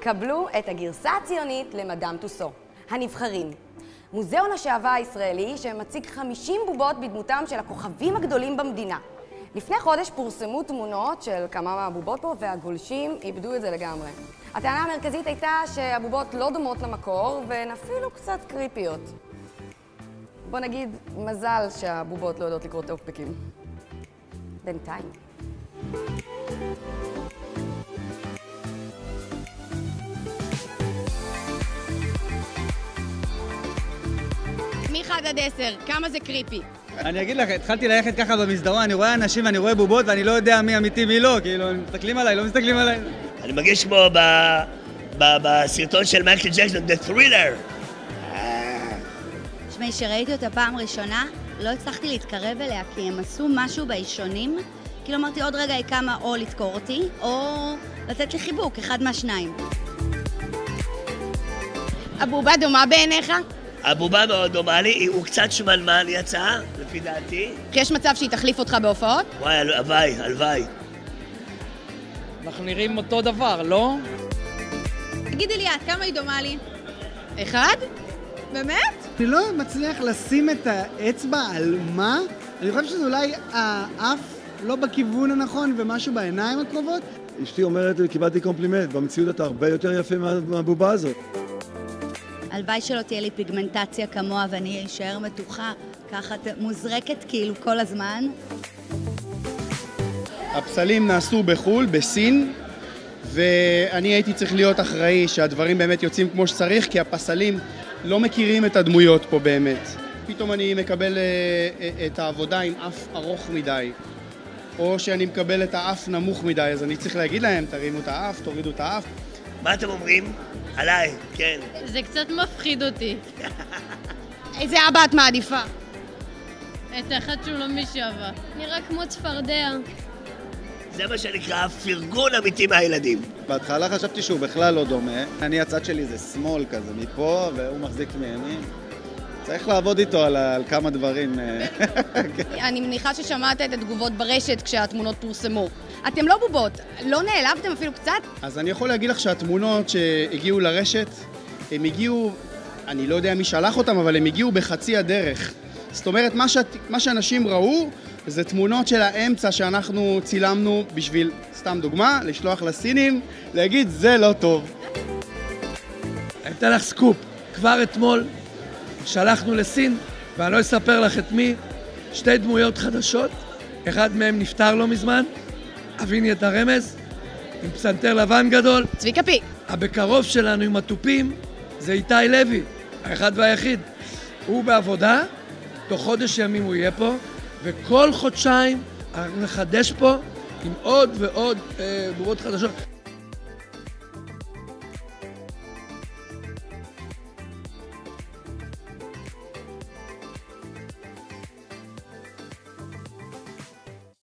קבלו את הגרסה הציונית למדאם טוסו, הנבחרים. מוזיאון השעווה הישראלי שמציג 50 בובות בדמותם של הכוכבים הגדולים במדינה. לפני חודש פורסמו תמונות של כמה מהבובות פה והגולשים איבדו את זה לגמרי. הטענה המרכזית הייתה שהבובות לא דומות למקור והן אפילו קצת קריפיות. בוא נגיד, מזל שהבובות לא יודעות לקרוא טוקבקים. בינתיים. מ-1 עד 10, כמה זה קריפי? אני אגיד לך, התחלתי ללכת ככה במסדרון, אני רואה אנשים ואני רואה בובות ואני לא יודע מי אמיתי מי לא, כאילו, הם מסתכלים עליי, לא מסתכלים עליי. אני מרגיש כמו. בסרטון של מייקל ג'קסון, The Thriller. תשמעי, כשראיתי אותה פעם ראשונה, לא הצלחתי להתקרב אליה, כי הם עשו משהו באישונים, כאילו אמרתי עוד רגע היא קמה או לדקור אותי, או לתת לי חיבוק, אחד מהשניים. הבובה דומה בעיניך? הבובה מאוד דומה לי, הוא קצת שמנמן יצא, לפי דעתי. יש מצב שהיא תחליף אותך בהופעות? וואי, הלוואי, הלוואי. אנחנו נראים אותו דבר, לא? תגידי לי את, כמה היא דומה לי? אחד? באמת? אני לא מצליח לשים את האצבע על מה. אני חושב שזה אולי האף לא בכיוון הנכון ומשהו בעיניים הקרובות. אשתי אומרת, קיבלתי קומפלימנט, במציאות אתה הרבה יותר יפה מה- מהבובה הזאת. הלוואי שלא תהיה לי פיגמנטציה כמוה ואני אשאר מתוחה, ככה מוזרקת כאילו כל הזמן. הפסלים נעשו בחו"ל, בסין, ואני הייתי צריך להיות אחראי שהדברים באמת יוצאים כמו שצריך, כי הפסלים לא מכירים את הדמויות פה באמת. פתאום אני מקבל אה, אה, את העבודה עם אף ארוך מדי, או שאני מקבל את האף נמוך מדי, אז אני צריך להגיד להם, תרימו את האף, תורידו את האף. מה אתם אומרים? עליי, כן. זה קצת מפחיד אותי. איזה אבא את מעדיפה? את האחד שהוא לא משעווה. נראה כמו צפרדע. זה מה שנקרא פרגון אמיתי מהילדים. בהתחלה חשבתי שהוא בכלל לא דומה. אני, הצד שלי זה שמאל כזה מפה, והוא מחזיק מימין. צריך לעבוד איתו על, על כמה דברים. אה, אני מניחה ששמעת את התגובות ברשת כשהתמונות פורסמו. אתם לא בובות, לא נעלבתם אפילו קצת? אז אני יכול להגיד לך שהתמונות שהגיעו לרשת, הם הגיעו, אני לא יודע מי שלח אותם, אבל הם הגיעו בחצי הדרך. זאת אומרת, מה, שאת, מה שאנשים ראו זה תמונות של האמצע שאנחנו צילמנו בשביל, סתם דוגמה, לשלוח לסינים, להגיד זה לא טוב. אני אתן לך סקופ. כבר אתמול שלחנו לסין, ואני לא אספר לך את מי, שתי דמויות חדשות. אחד מהם נפטר לא מזמן, אביני את הרמז, עם פסנתר לבן גדול. צביקה פי. הבקרוב שלנו עם התופים זה איתי לוי, האחד והיחיד. הוא בעבודה, תוך חודש ימים הוא יהיה פה, וכל חודשיים אנחנו נחדש פה עם עוד ועוד אה, בובות חדשות.